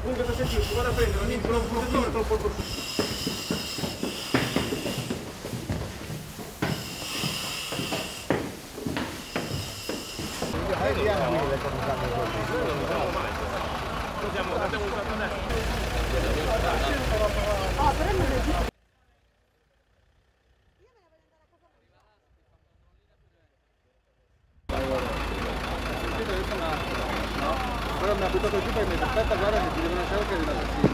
Comunque questo è tipo, vado a prendere un intro, un pochettino e te lo porto su. Però mi ha Ahora me apuntó con chupa y me desperta, claro, me tiró una charca de la vecina.